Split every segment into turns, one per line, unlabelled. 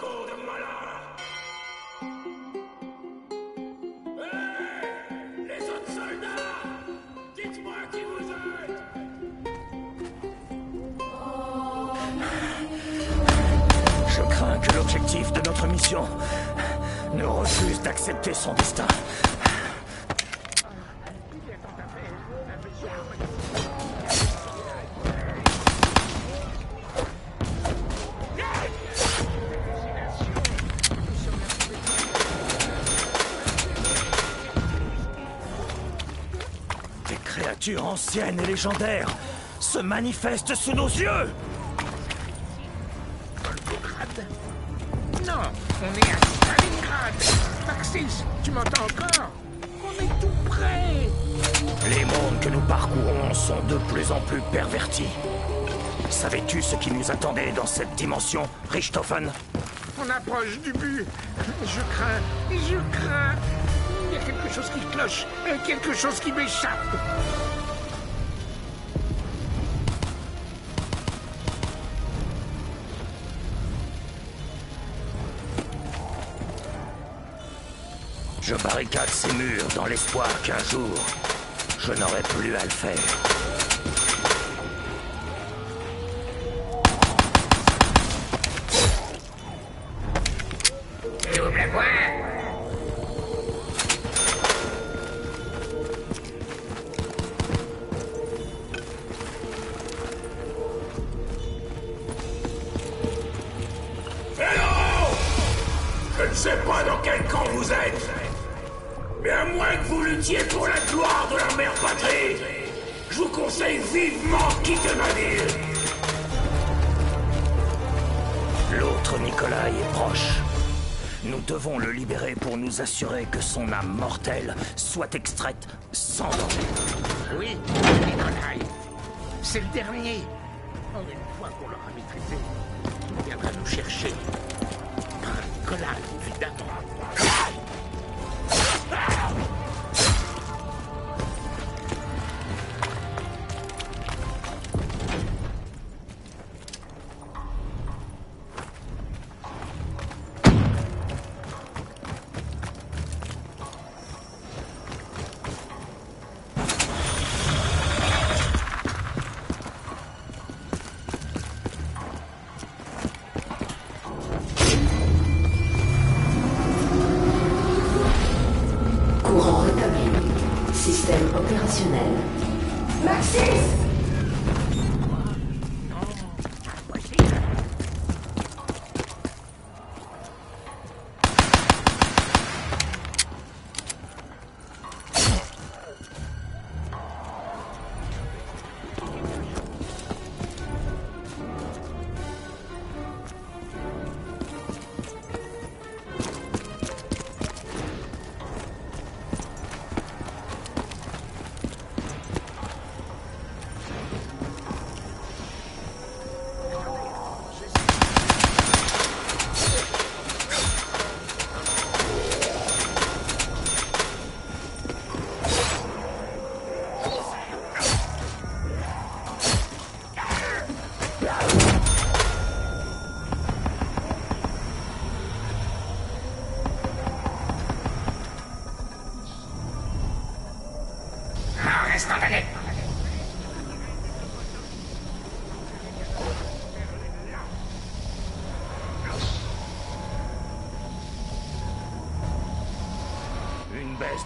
Les autres soldats Dites-moi qui vous êtes
Je crains que l'objectif de notre mission ne refuse d'accepter son destin. Anciennes et légendaires se manifestent sous nos yeux.
Volgograd Non, on est à Stalingrad. Maxis, tu m'entends encore? On est tout près.
Les mondes que nous parcourons sont de plus en plus pervertis. Savais-tu ce qui nous attendait dans cette dimension, Richthofen?
On approche du but. Je crains, je crains. Il y a quelque chose qui cloche, quelque chose qui m'échappe
Je barricade ces murs dans l'espoir qu'un jour, je n'aurai plus à le faire. Son âme mortelle soit extraite sans danger.
Oui, C'est le dernier En une fois qu'on l'aura maîtrisé, il viendra nous chercher.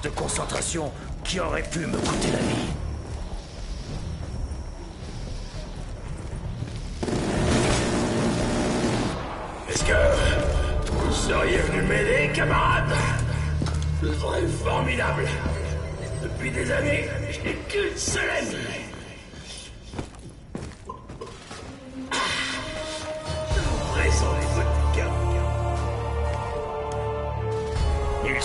De concentration qui aurait pu me coûter la vie.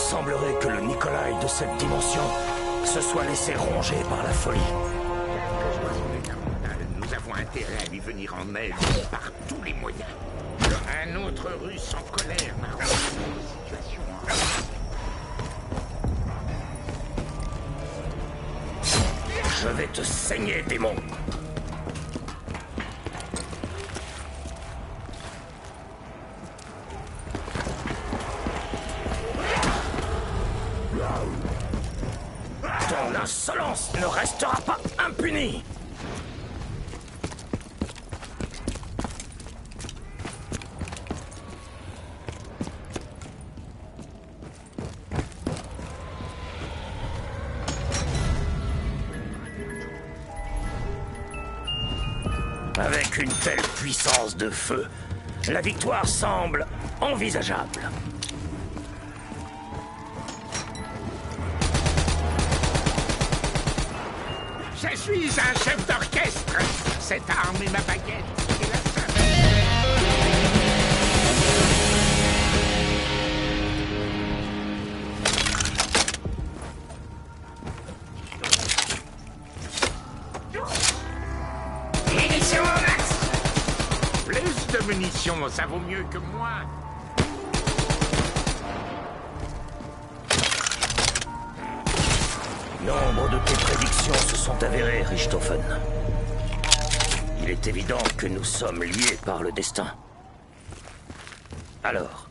Semblerait que le Nikolai de cette dimension se soit laissé ronger par la folie.
Nous avons intérêt à lui venir en aide par tous les moyens. Un autre russe en colère notre situation
Je vais te saigner, démon. De feu, la victoire semble envisageable.
Je suis un chef d'orchestre. Cette arme est ma baguette. Ça vaut mieux que moi.
Nombre de tes prédictions se sont avérées, Richthofen. Il est évident que nous sommes liés par le destin. Alors,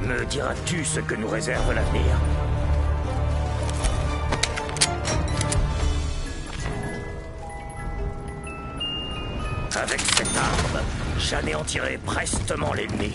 me diras-tu ce que nous réserve l'avenir? J'anéantirai prestement l'ennemi.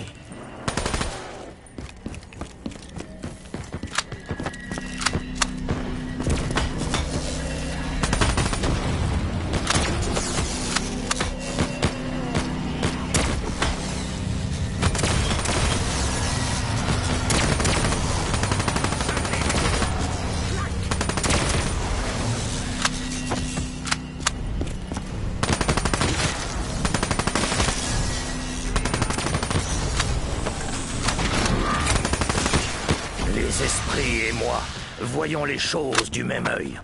Voyons les choses du même œil.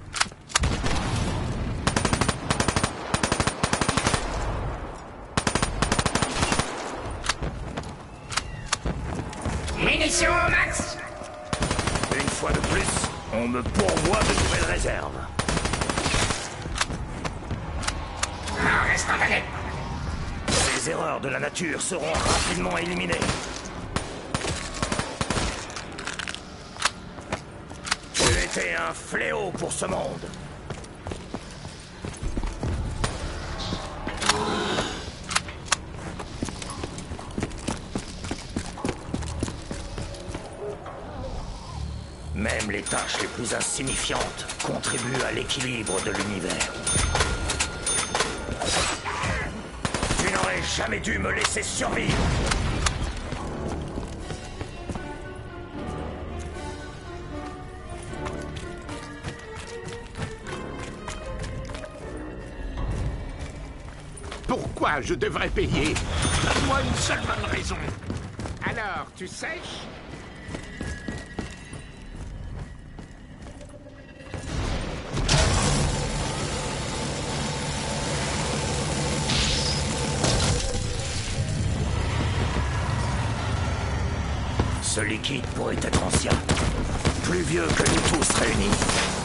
Munitions au max
Une fois de plus, on me pourvoit de nouvelles réserves.
Non, reste en
Les erreurs de la nature seront rapidement éliminées. Tu étais un fléau ce monde. Même les tâches les plus insignifiantes contribuent à l'équilibre de l'univers. Tu n'aurais jamais dû me laisser survivre.
Je devrais payer Donne-moi une seule bonne raison. Alors, tu sèches?
Ce liquide pourrait être ancien. Plus vieux que nous tous réunis.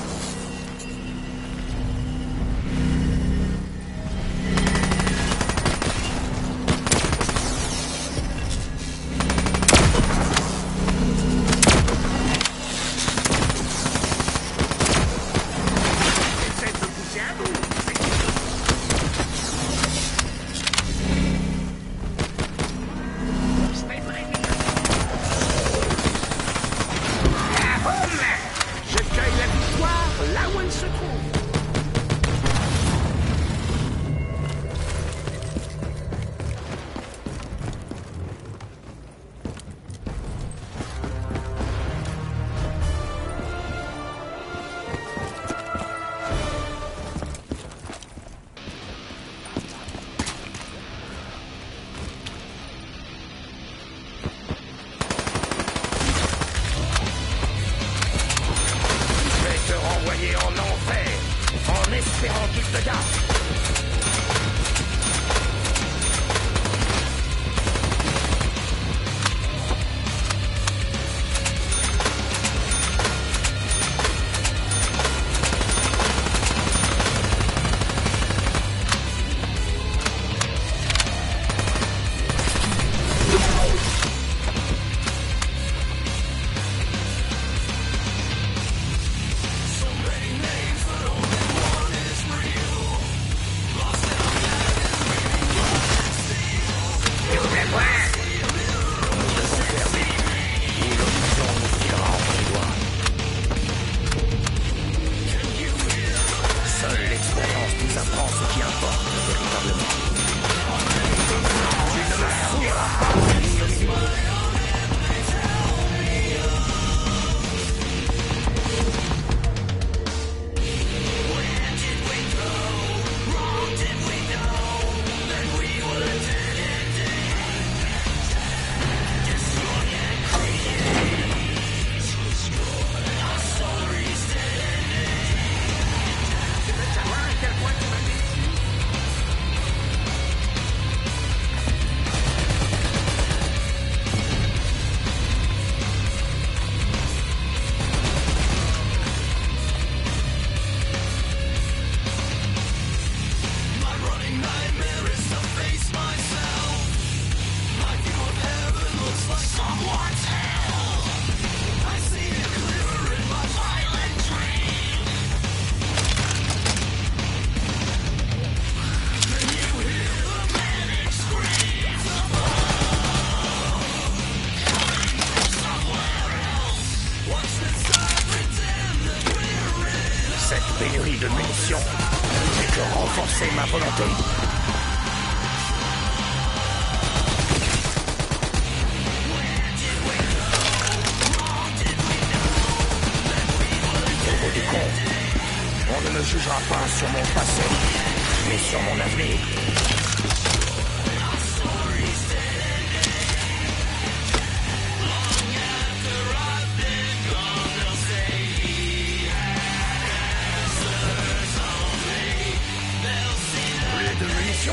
Plus de munitions.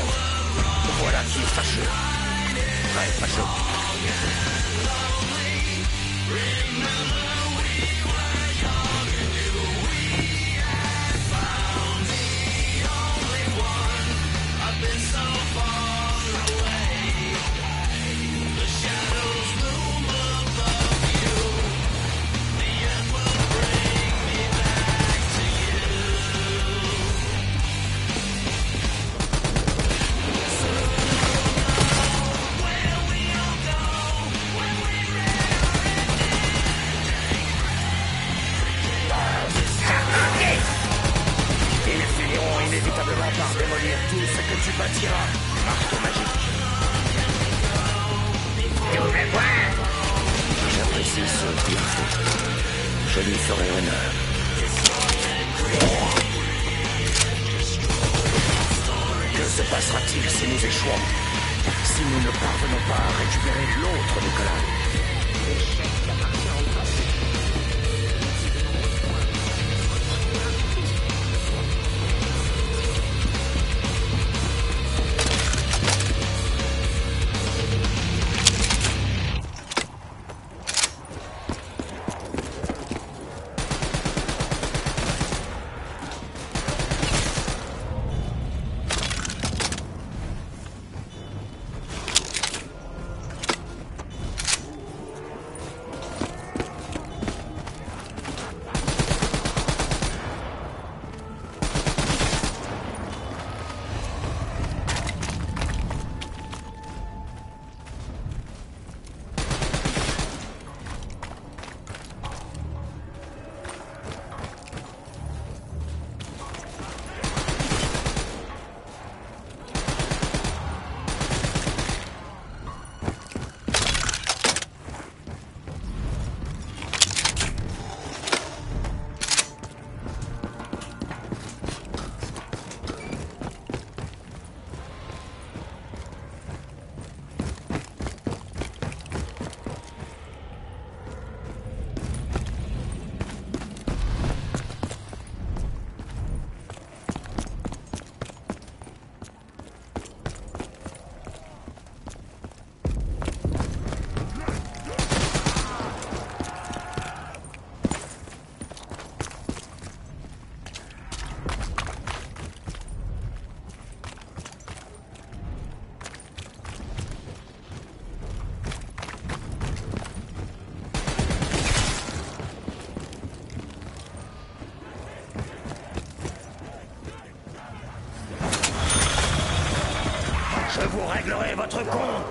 Voilà qui est fâcheux. Très fâcheux. Bâtiras. Marteau magique. J'apprécie ce triomphe. Je lui ferai honneur. Que se passera-t-il si nous échouons? Si nous ne parvenons pas à récupérer l'autre Nicolas?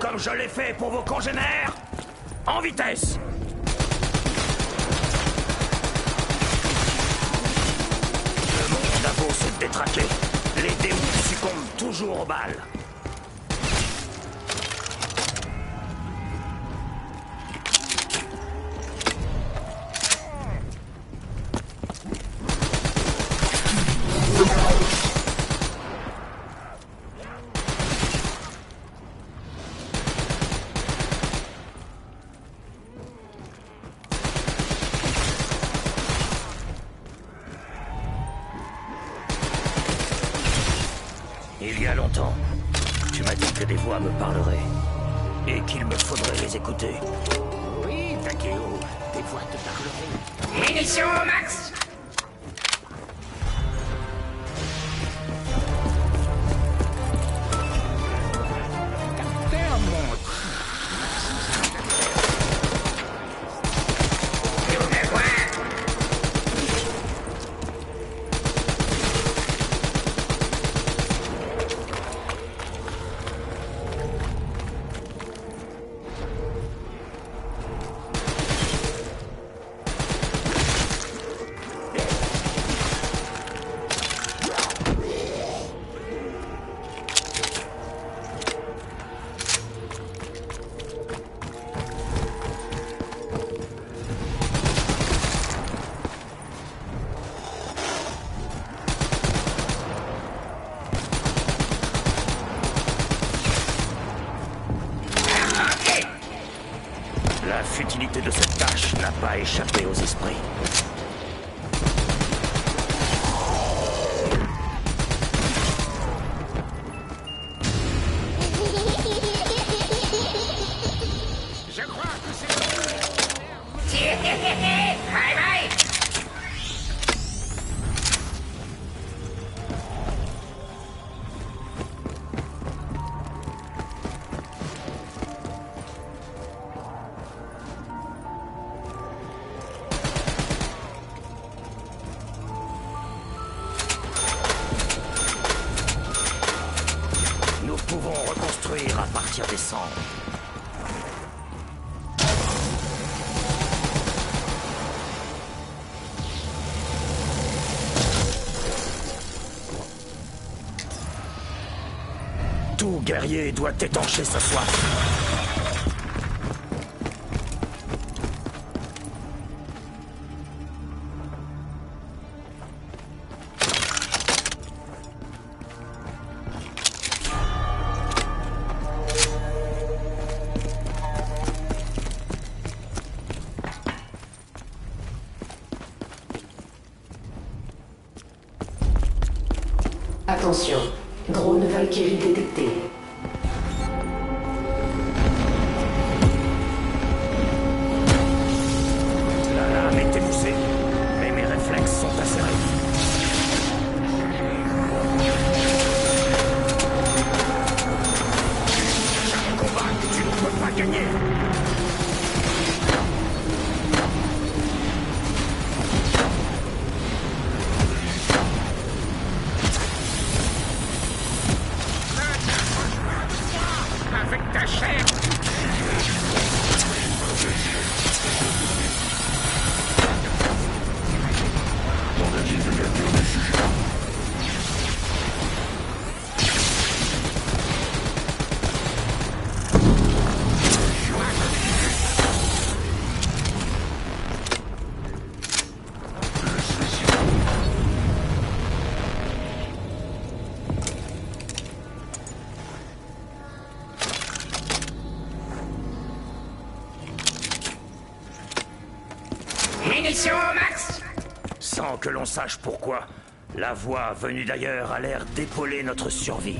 Comme je l'ai fait pour vos congénères. En vitesse Le monde a beau se détraquer, les démons succombent toujours aux balles.
I
shut pouvons reconstruire à partir des cendres. Tout guerrier doit étancher sa soif. сильнее. Que l'on sache pourquoi, la voix venue d'ailleurs a l'air d'épauler notre survie.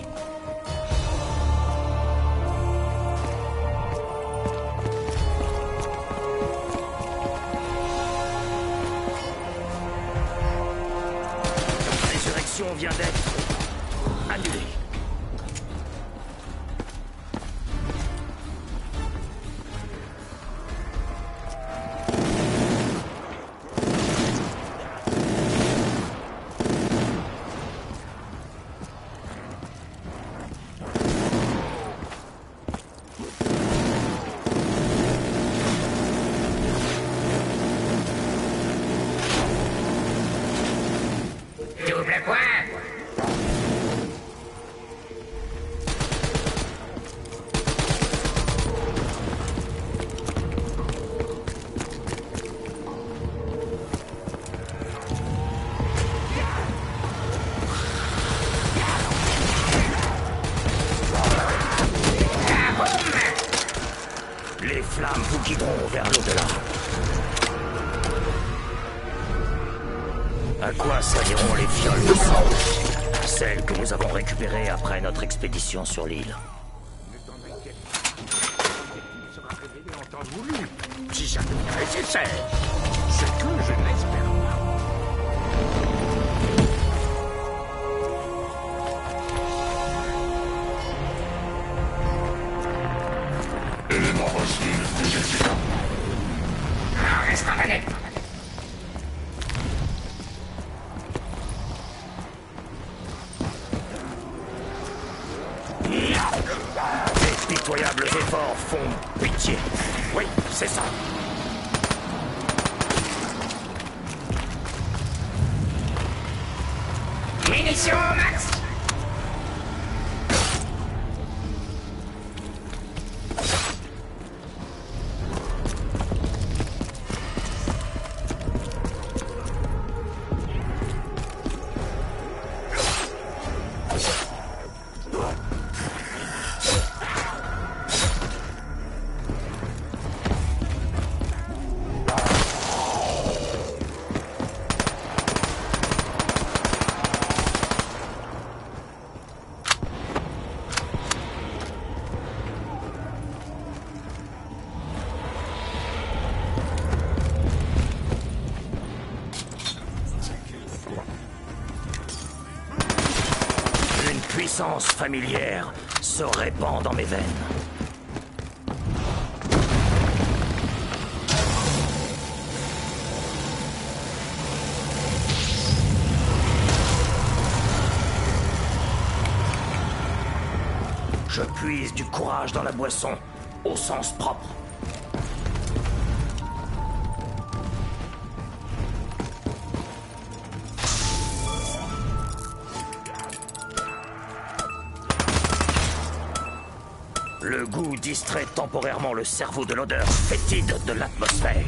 La résurrection vient d'être annulée. Sur l'île.
Il sera révélé en temps voulu, si ça devient nécessaire. Ce que je n'espère pas.
En restant honnête
Tes familière se répand dans mes veines. Je puise du courage dans la boisson, au sens propre. Temporairement le cerveau de l'odeur fétide de l'atmosphère.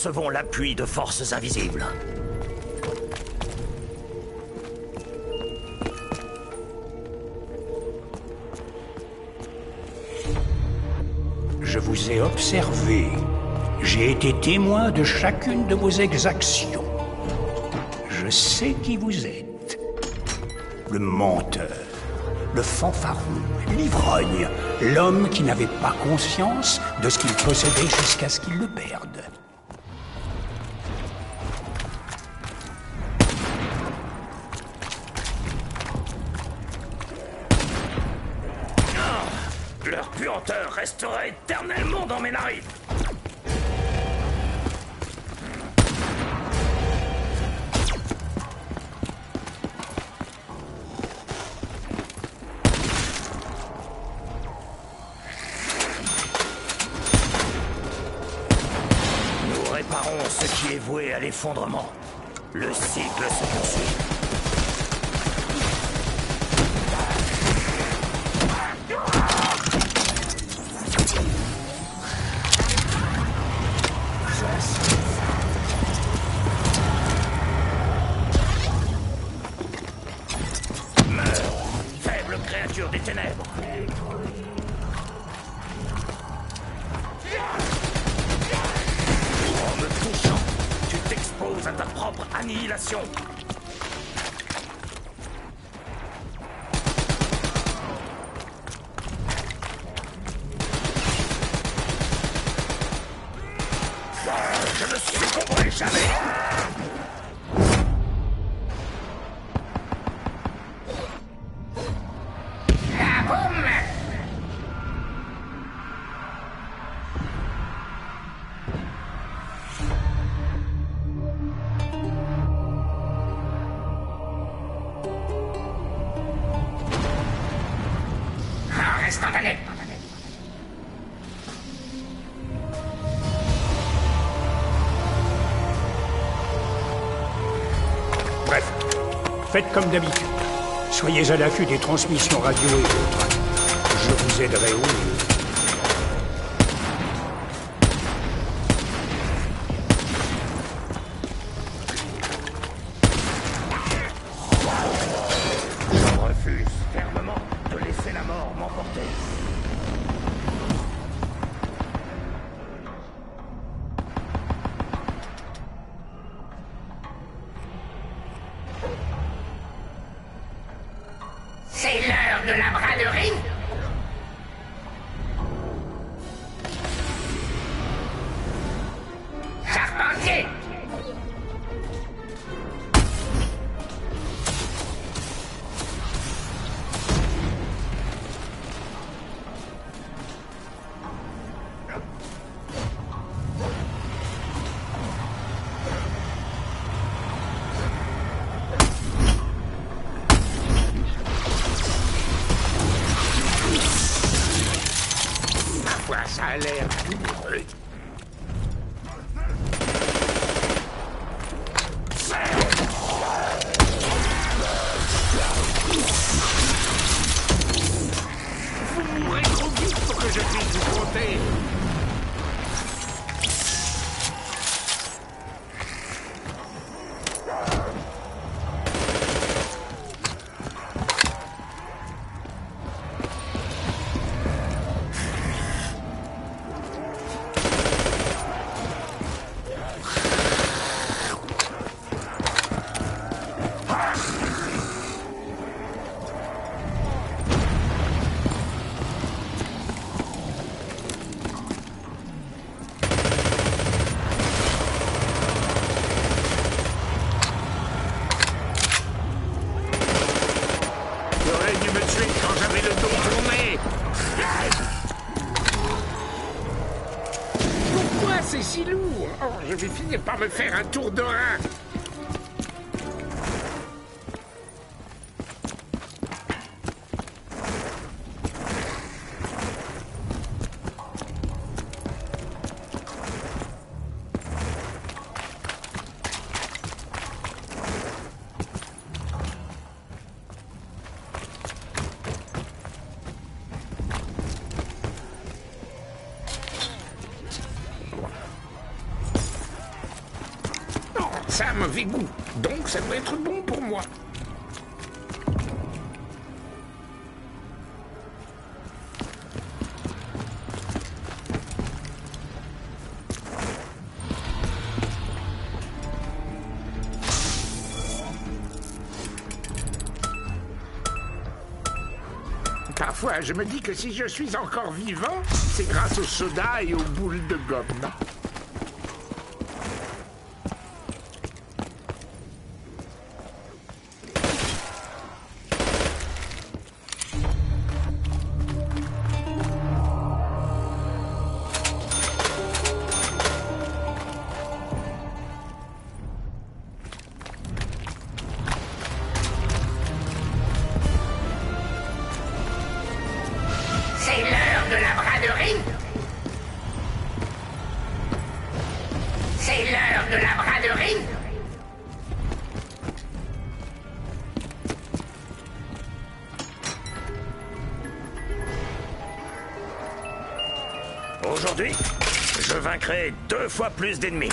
Recevons l'appui de forces invisibles.
Je vous ai observé. J'ai été témoin de chacune de vos exactions. Je sais qui vous êtes. Le menteur, le fanfaron, l'ivrogne, l'homme qui n'avait pas conscience de ce qu'il possédait jusqu'à ce qu'il le perde.
Restera éternellement dans mes narines. Nous réparons ce qui est voué à l'effondrement. Le cycle se poursuit. Succomberai jamais.
Comme d'habitude. Soyez à l'affût des transmissions radio et autres. Je vous aiderai au
vais finir par me faire un tour de rein. Ça a mauvais goût. Donc ça doit être bon pour moi. Parfois, je me dis que si je suis encore vivant, c'est grâce au soda et aux boules de gomme.
La braderie
Aujourd'hui, je vaincrai deux fois plus d'ennemis.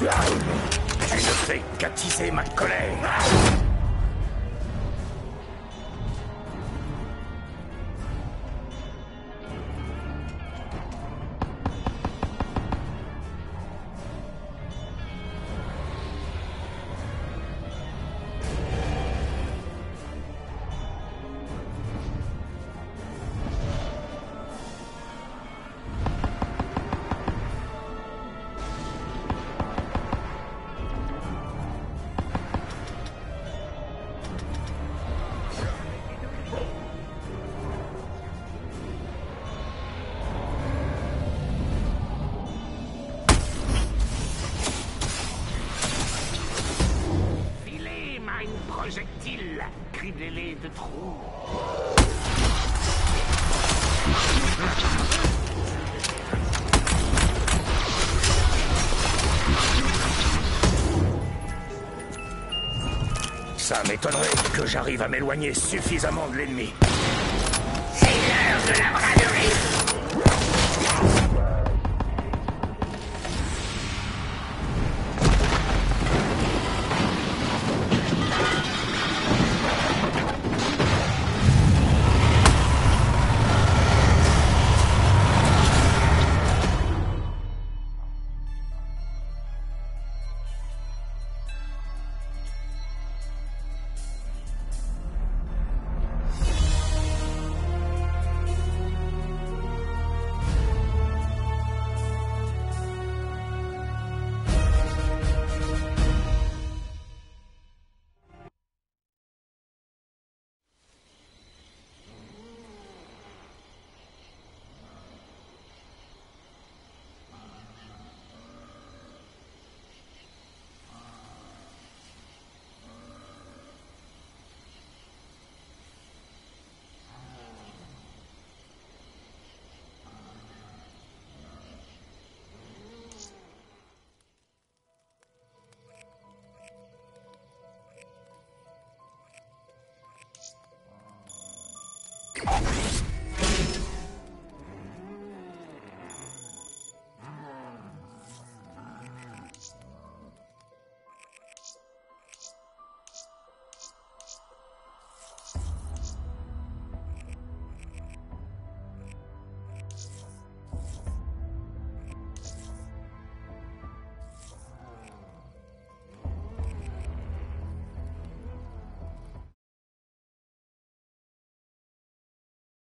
Tu ne fais qu'attiser ma colère.
Criblez-les de trous.
Ça m'étonnerait que j'arrive à m'éloigner suffisamment de l'ennemi.
C'est l'heure de la braderie